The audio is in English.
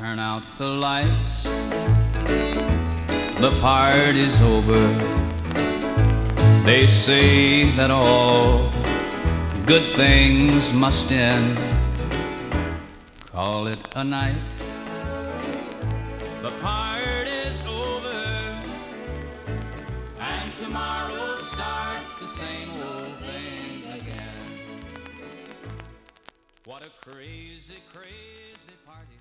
Turn out the lights. The party's over. They say that all good things must end. Call it a night. The party's over. And tomorrow starts the same old thing again. What a crazy, crazy party.